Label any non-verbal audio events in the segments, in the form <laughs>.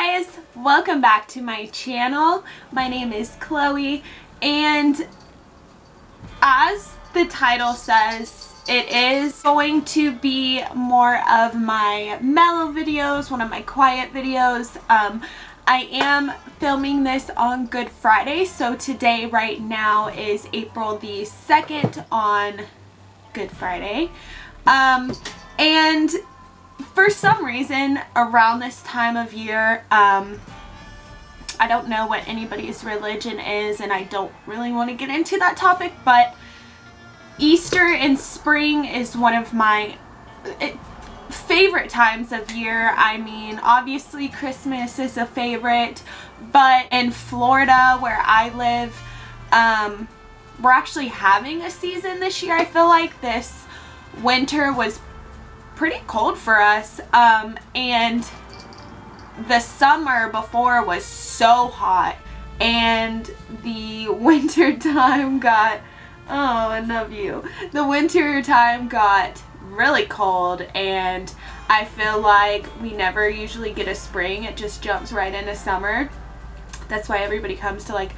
guys! Welcome back to my channel. My name is Chloe and as the title says, it is going to be more of my mellow videos, one of my quiet videos. Um, I am filming this on Good Friday, so today right now is April the 2nd on Good Friday. Um, and for some reason around this time of year, um, I don't know what anybody's religion is and I don't really want to get into that topic, but Easter and spring is one of my it, favorite times of year. I mean, obviously Christmas is a favorite, but in Florida where I live, um, we're actually having a season this year. I feel like this winter was pretty cold for us. Um, and the summer before was so hot and the <laughs> winter time got oh I love you. The winter time got really cold and I feel like we never usually get a spring. It just jumps right into summer. That's why everybody comes to like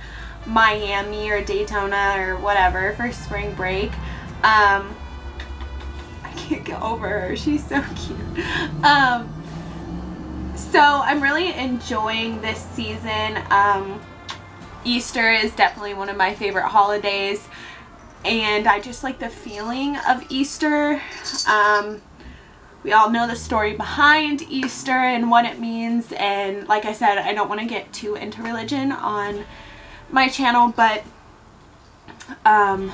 Miami or Daytona or whatever for spring break. Um, <laughs> can't get over her. She's so cute. Um, so I'm really enjoying this season. Um, Easter is definitely one of my favorite holidays and I just like the feeling of Easter. Um, we all know the story behind Easter and what it means and like I said I don't want to get too into religion on my channel but um,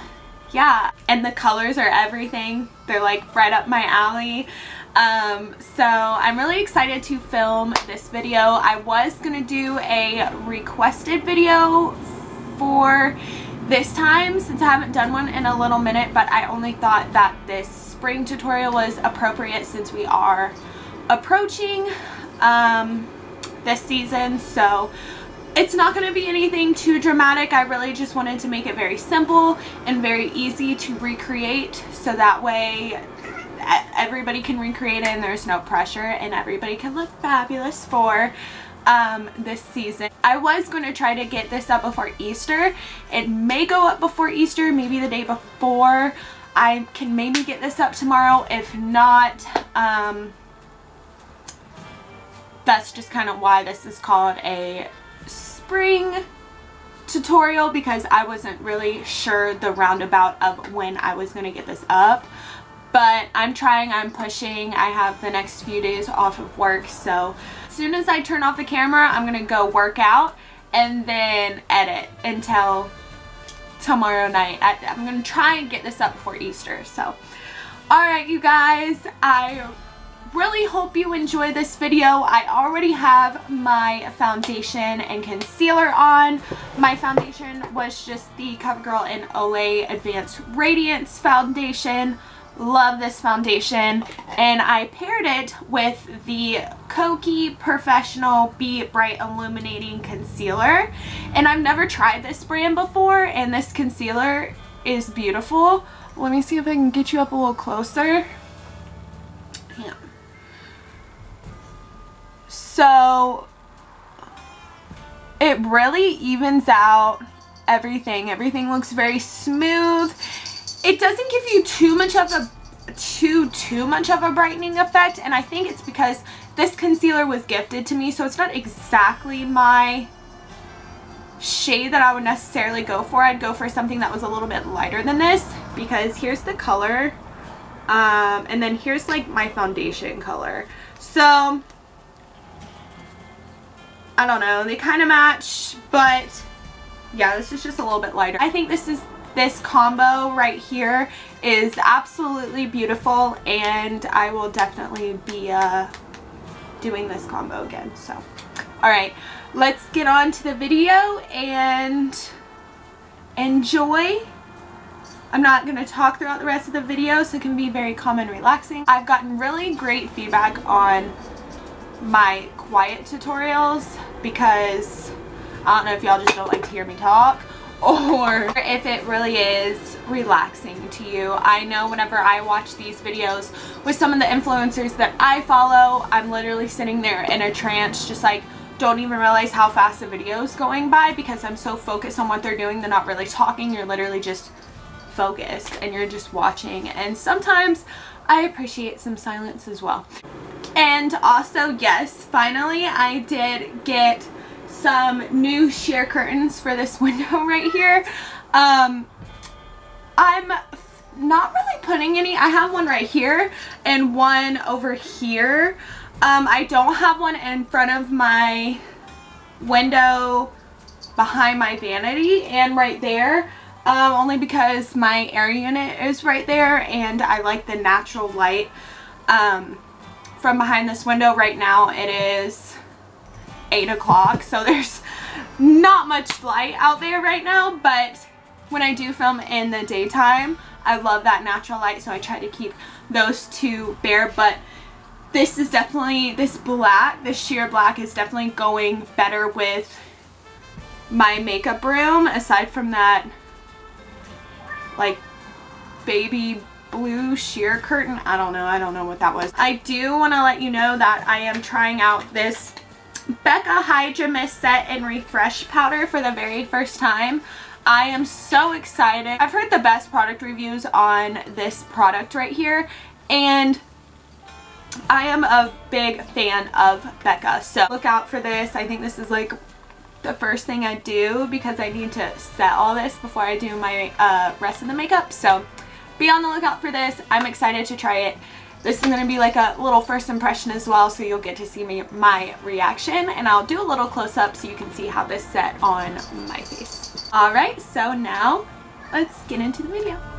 yeah and the colors are everything they're like right up my alley. Um, so I'm really excited to film this video. I was gonna do a requested video for this time since I haven't done one in a little minute but I only thought that this spring tutorial was appropriate since we are approaching um, this season. So it's not going to be anything too dramatic. I really just wanted to make it very simple and very easy to recreate so that way everybody can recreate it and there's no pressure and everybody can look fabulous for um, this season. I was going to try to get this up before Easter. It may go up before Easter, maybe the day before. I can maybe get this up tomorrow. If not, um, that's just kind of why this is called a spring tutorial because I wasn't really sure the roundabout of when I was going to get this up. But I'm trying, I'm pushing. I have the next few days off of work. So as soon as I turn off the camera, I'm going to go work out and then edit until tomorrow night. I, am going to try and get this up before Easter. So, alright you guys, I really hope you enjoy this video. I already have my foundation and concealer on. My foundation was just the CoverGirl in Olay Advanced Radiance Foundation. Love this foundation. And I paired it with the Kokie Professional Be Bright Illuminating Concealer. And I've never tried this brand before and this concealer is beautiful. Let me see if I can get you up a little closer. Yeah. So it really evens out everything. Everything looks very smooth. It doesn't give you too much of a too too much of a brightening effect and I think it's because this concealer was gifted to me so it's not exactly my shade that I would necessarily go for. I'd go for something that was a little bit lighter than this because here's the color um, and then here's like my foundation color. So I don't know, they kind of match, but yeah, this is just a little bit lighter. I think this is this combo right here is absolutely beautiful and I will definitely be uh, doing this combo again. So, alright, let's get on to the video and enjoy. I'm not going to talk throughout the rest of the video so it can be very calm and relaxing. I've gotten really great feedback on my quiet tutorials because I don't know if y'all just don't like to hear me talk <laughs> or if it really is relaxing to you. I know whenever I watch these videos with some of the influencers that I follow, I'm literally sitting there in a trance just like don't even realize how fast the video is going by because I'm so focused on what they're doing. They're not really talking. You're literally just focused and you're just watching. And sometimes I appreciate some silence as well. And also, yes, finally I did get some new sheer curtains for this <laughs> window right here. Um, I'm not really putting any. I have one right here and one over here. Um, I don't have one in front of my window behind my vanity and right there. Um, only because my air unit is right there and I like the natural light um, from behind this window. Right now it is 8 o'clock so <laughs> there's not much light out there right now but when I do film in the daytime I love that natural light so I try to keep those two bare but this is definitely, this black, this sheer black is definitely going better with my makeup room aside from that like baby blue sheer curtain. I don't know. I don't know what that was. I do want to let you know that I am trying out this Becca Hydra Mist Set and Refresh Powder for the very first time. I am so excited. I've heard the best product reviews on this product right here and I am a big fan of Becca, so look out for this. I think this is like the first thing I do because I need to set all this before I do my uh, rest of the makeup. So be on the lookout for this. I'm excited to try it. This is going to be like a little first impression as well, so you'll get to see me, my reaction. And I'll do a little close-up so you can see how this set on my face. Alright, so now let's get into the video.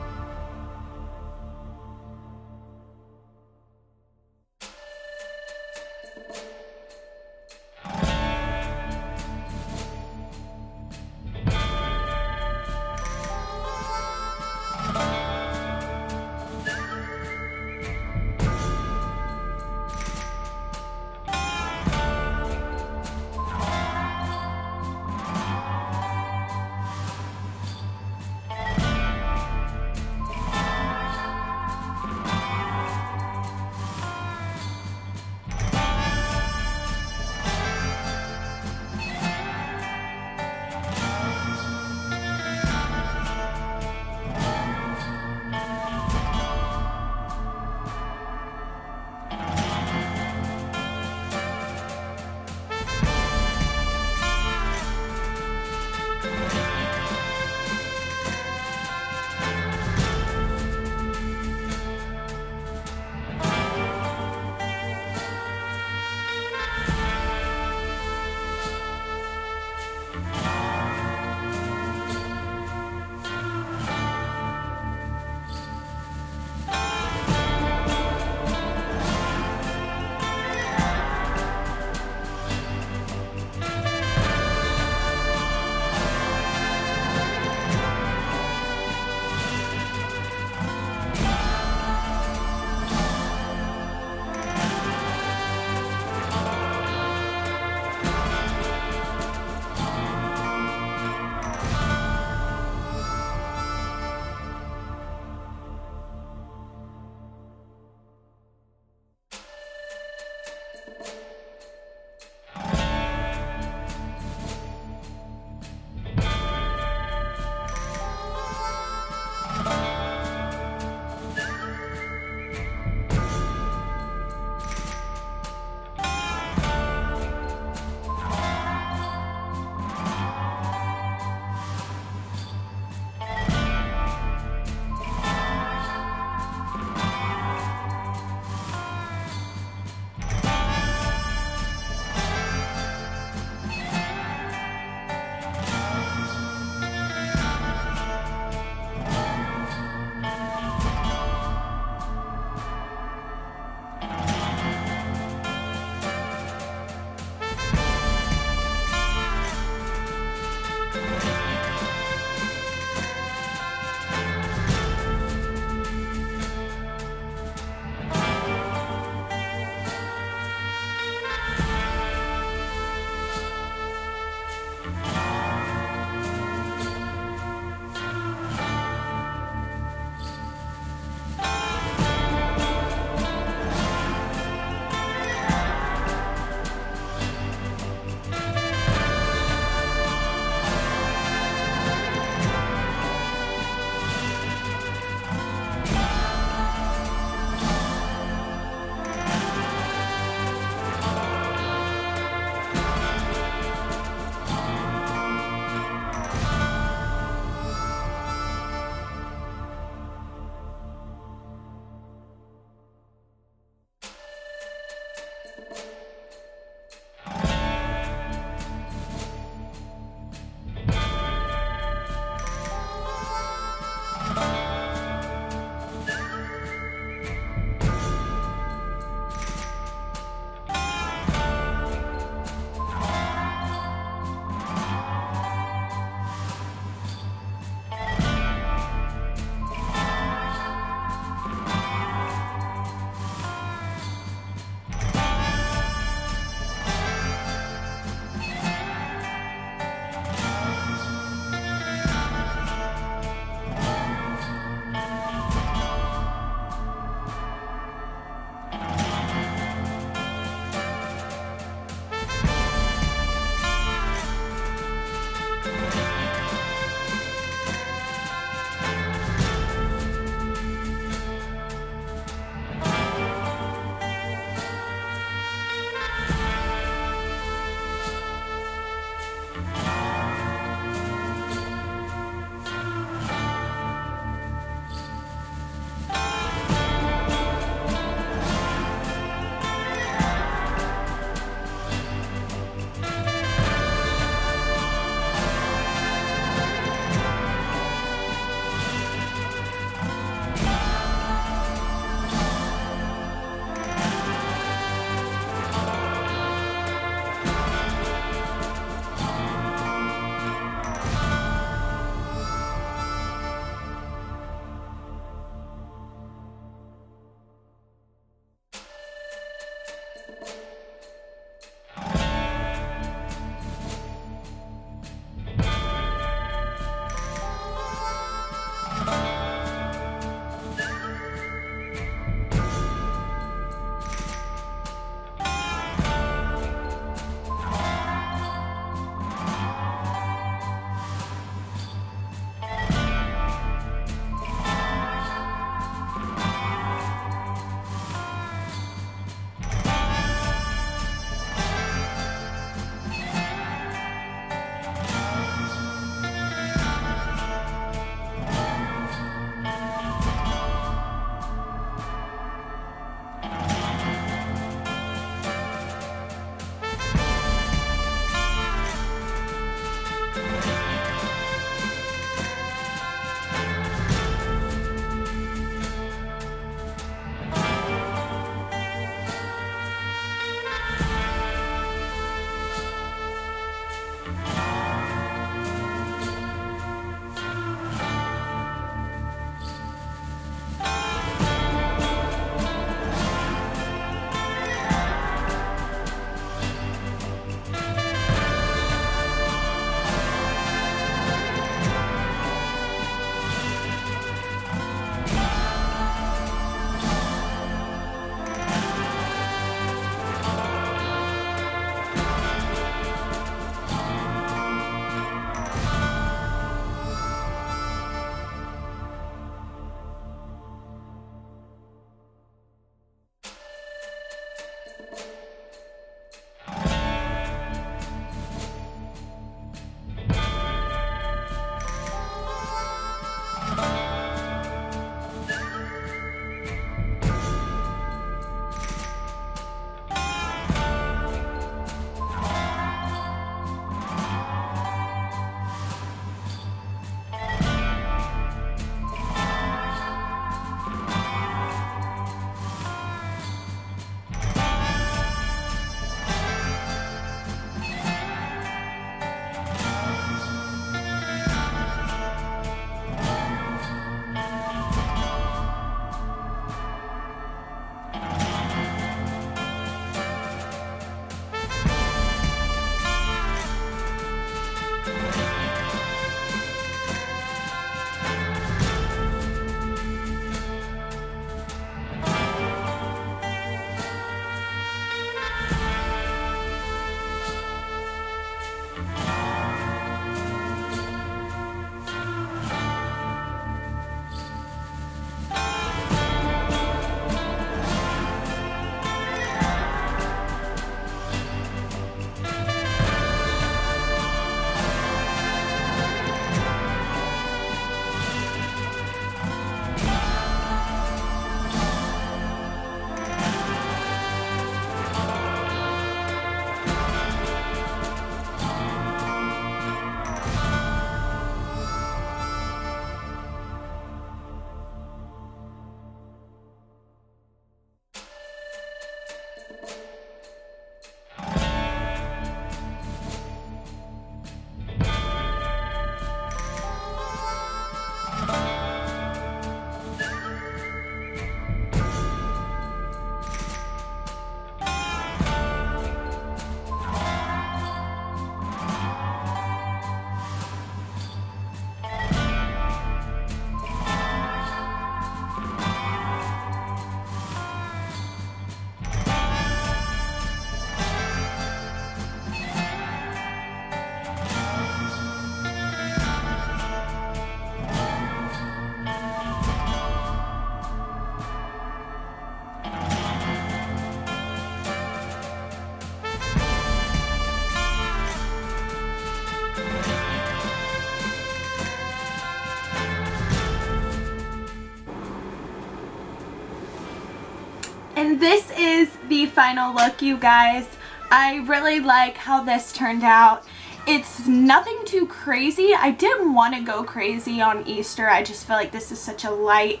This is the final look, you guys. I really like how this turned out. It's nothing too crazy. I didn't want to go crazy on Easter. I just feel like this is such a light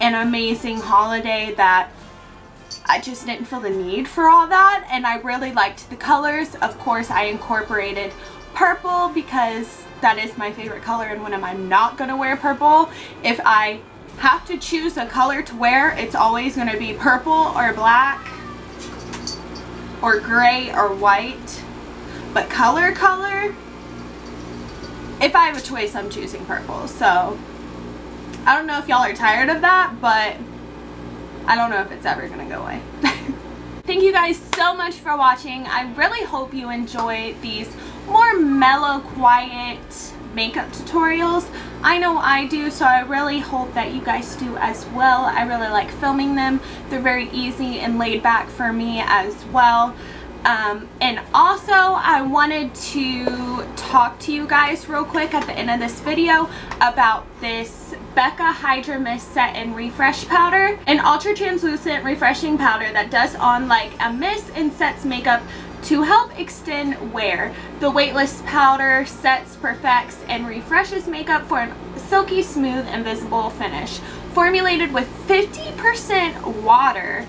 and amazing holiday that I just didn't feel the need for all that and I really liked the colors. Of course I incorporated purple because that is my favorite color and when am I'm not going to wear purple, if I have to choose a color to wear, it's always going to be purple or black or gray or white. But color, color, if I have a choice, I'm choosing purple. So, I don't know if y'all are tired of that, but I don't know if it's ever going to go away. <laughs> Thank you guys so much for watching. I really hope you enjoy these more mellow, quiet makeup tutorials. I know I do, so I really hope that you guys do as well. I really like filming them. They're very easy and laid back for me as well. Um, and also I wanted to talk to you guys real quick at the end of this video about this Becca Hydra Mist Set and Refresh Powder. An ultra translucent refreshing powder that does on like a mist and sets makeup to help extend wear. The weightless powder sets, perfects, and refreshes makeup for a silky, smooth, and visible finish. Formulated with 50% water,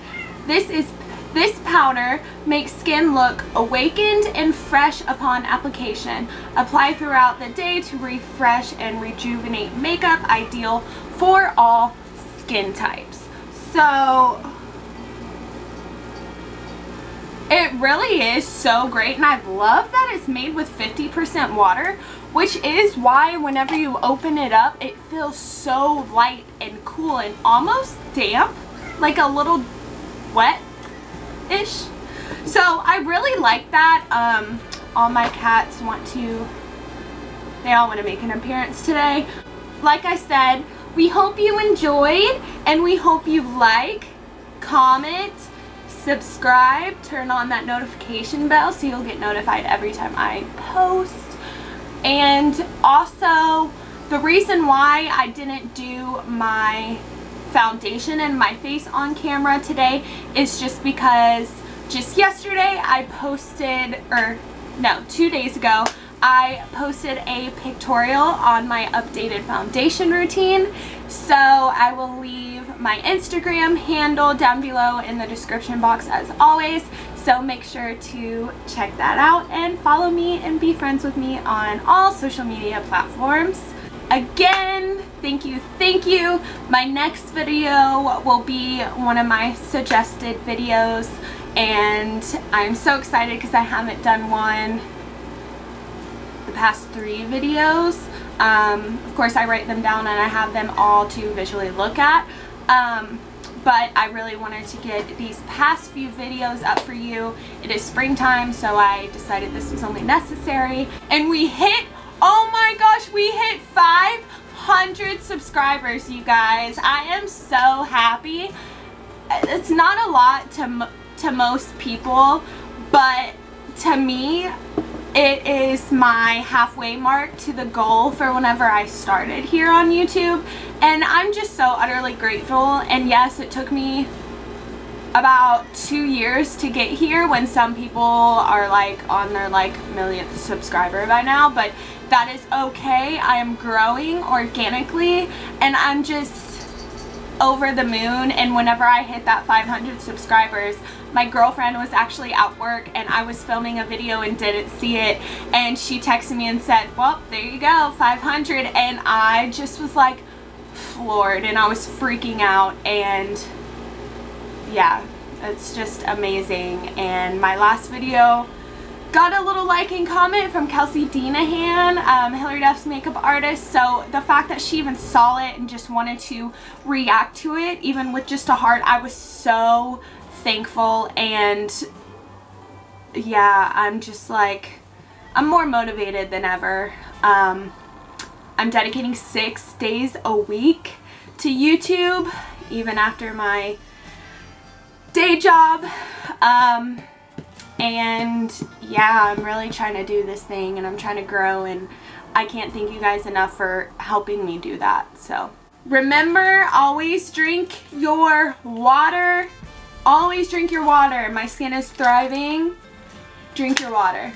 this is this powder makes skin look awakened and fresh upon application. Apply throughout the day to refresh and rejuvenate makeup, ideal for all skin types. So, it really is so great and I love that it's made with 50% water which is why whenever you open it up it feels so light and cool and almost damp like a little wet ish. So I really like that. Um, all my cats want to, they all want to make an appearance today. Like I said, we hope you enjoyed and we hope you like, comment, subscribe, turn on that notification bell so you'll get notified every time I post. And also, the reason why I didn't do my foundation and my face on camera today is just because just yesterday I posted, or no, two days ago, I posted a pictorial on my updated foundation routine. So I will leave my Instagram handle down below in the description box as always. So make sure to check that out and follow me and be friends with me on all social media platforms. Again, thank you, thank you. My next video will be one of my suggested videos and I'm so excited because I haven't done one the past three videos. Um, of course, I write them down and I have them all to visually look at. Um, but I really wanted to get these past few videos up for you. It is springtime, so I decided this was only necessary. And we hit Oh my gosh, we hit 500 subscribers, you guys. I am so happy. It's not a lot to, to most people, but to me, it is my halfway mark to the goal for whenever I started here on YouTube. And I'm just so utterly grateful. And yes, it took me about two years to get here when some people are like on their like millionth subscriber by now but that is okay I am growing organically and I'm just over the moon and whenever I hit that 500 subscribers my girlfriend was actually at work and I was filming a video and didn't see it. And she texted me and said well there you go 500 and I just was like floored and I was freaking out. And yeah, it's just amazing. And my last video got a little like and comment from Kelsey Deenihan, um, Hilary Duff's makeup artist. So the fact that she even saw it and just wanted to react to it, even with just a heart, I was so thankful. And yeah, I'm just like, I'm more motivated than ever. Um, I'm dedicating six days a week to YouTube, even after my day job. Um, and yeah, I'm really trying to do this thing and I'm trying to grow and I can't thank you guys enough for helping me do that. So remember, always drink your water Always drink your water. My skin is thriving. Drink your water.